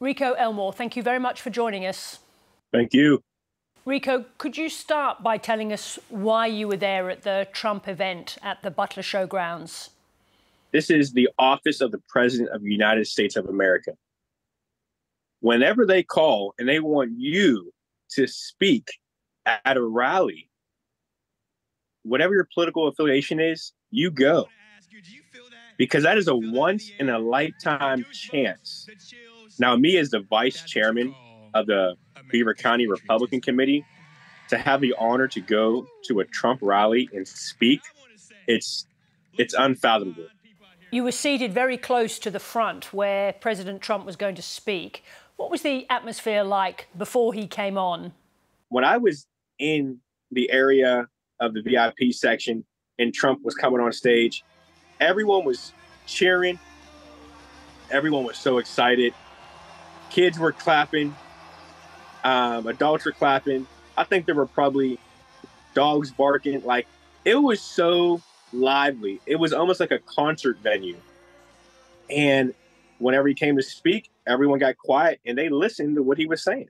Rico Elmore, thank you very much for joining us. Thank you. Rico, could you start by telling us why you were there at the Trump event at the Butler Showgrounds? This is the office of the President of the United States of America. Whenever they call and they want you to speak at a rally, whatever your political affiliation is, you go. Because that is a once in a lifetime chance. Now, me as the vice chairman of the Beaver County Republican Committee, to have the honor to go to a Trump rally and speak, it's it's unfathomable. You were seated very close to the front where President Trump was going to speak. What was the atmosphere like before he came on? When I was in the area of the VIP section and Trump was coming on stage, everyone was cheering. Everyone was so excited. Kids were clapping. Um, adults were clapping. I think there were probably dogs barking. Like it was so lively. It was almost like a concert venue. And whenever he came to speak, everyone got quiet and they listened to what he was saying.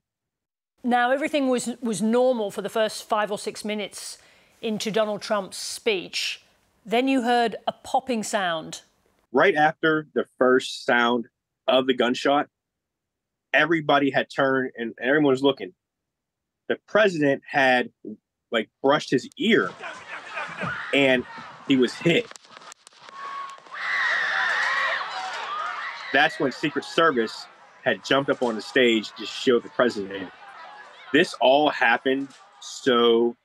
Now everything was was normal for the first five or six minutes into Donald Trump's speech. Then you heard a popping sound. Right after the first sound of the gunshot, everybody had turned and everyone was looking. The president had like brushed his ear and he was hit. That's when Secret Service had jumped up on the stage to shield the president. This all happened so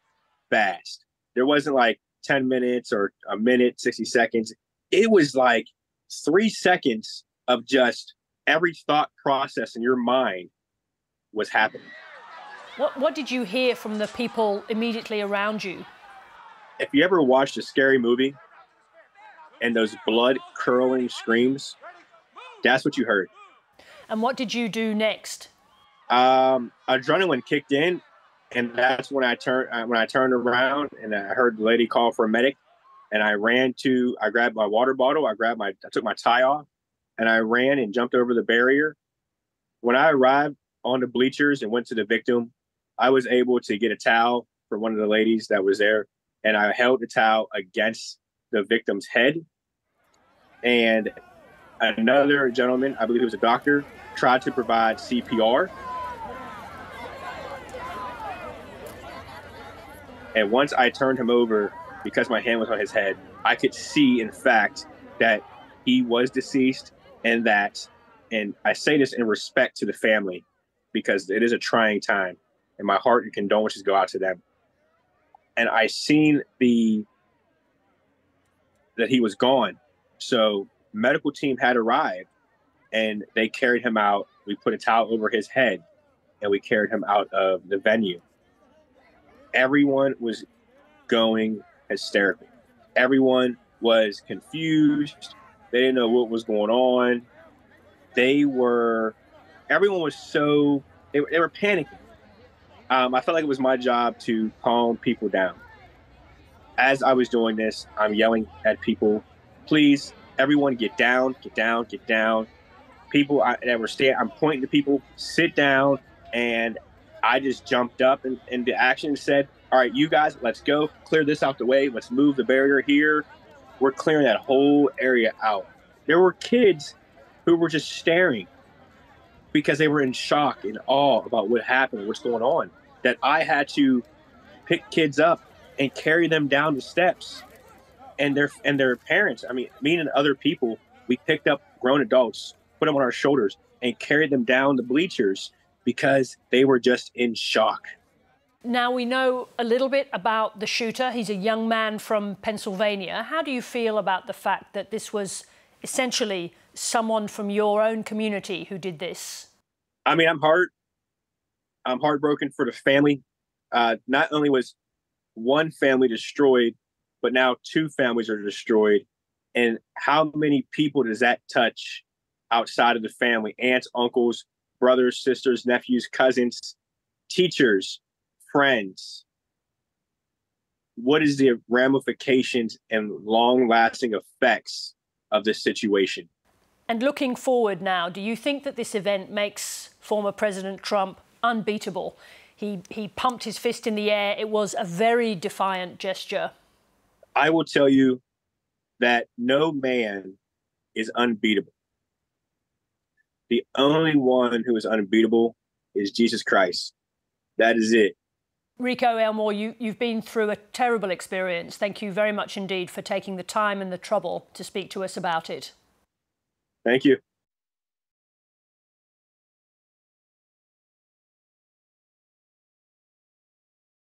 fast. There wasn't like 10 minutes or a minute, 60 seconds. It was like three seconds of just every thought process in your mind was happening. What, what did you hear from the people immediately around you? If you ever watched a scary movie and those blood curling screams, that's what you heard. And what did you do next? Um, adrenaline kicked in, and that's when I turned uh, when I turned around and I heard the lady call for a medic, and I ran to I grabbed my water bottle, I grabbed my I took my tie off, and I ran and jumped over the barrier. When I arrived on the bleachers and went to the victim, I was able to get a towel from one of the ladies that was there, and I held the towel against the victim's head. And another gentleman, I believe he was a doctor, tried to provide CPR. And once I turned him over, because my hand was on his head, I could see, in fact, that he was deceased and that, and I say this in respect to the family because it is a trying time and my heart and condolences go out to them. And I seen the, that he was gone. So medical team had arrived and they carried him out. We put a towel over his head and we carried him out of the venue. Everyone was going hysterical. Everyone was confused. They didn't know what was going on. They were, everyone was so, they, they were panicking. Um, I felt like it was my job to calm people down. As I was doing this, I'm yelling at people, please, everyone get down, get down, get down. People I, that were standing, I'm pointing to people, sit down. And I just jumped up and and the action said, all right, you guys, let's go clear this out the way. Let's move the barrier here. We're clearing that whole area out. There were kids who were just staring because they were in shock and awe about what happened, what's going on. That I had to pick kids up and carry them down the steps, and their and their parents. I mean, me and other people, we picked up grown adults, put them on our shoulders, and carried them down the bleachers because they were just in shock. Now we know a little bit about the shooter. He's a young man from Pennsylvania. How do you feel about the fact that this was essentially someone from your own community who did this? I mean, I'm heart. I'm heartbroken for the family. Uh, not only was one family destroyed, but now two families are destroyed. And how many people does that touch outside of the family? Aunts, uncles, brothers, sisters, nephews, cousins, teachers, friends. What is the ramifications and long lasting effects of this situation? And looking forward now, do you think that this event makes former President Trump unbeatable? He, he pumped his fist in the air. It was a very defiant gesture. I will tell you that no man is unbeatable. The only one who is unbeatable is Jesus Christ. That is it. Rico Elmore, you, you've been through a terrible experience. Thank you very much indeed for taking the time and the trouble to speak to us about it. Thank you.